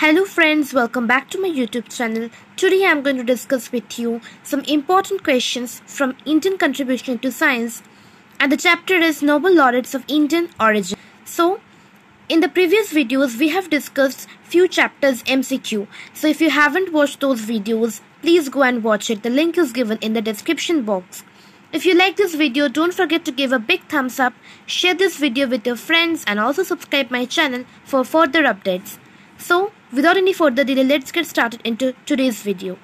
Hello friends, welcome back to my YouTube channel. Today I am going to discuss with you some important questions from Indian contribution to science and the chapter is Nobel laureates of Indian origin. So in the previous videos we have discussed few chapters MCQ. So if you haven't watched those videos, please go and watch it. The link is given in the description box. If you like this video, don't forget to give a big thumbs up, share this video with your friends and also subscribe my channel for further updates. So, without any further delay, let's get started into today's video.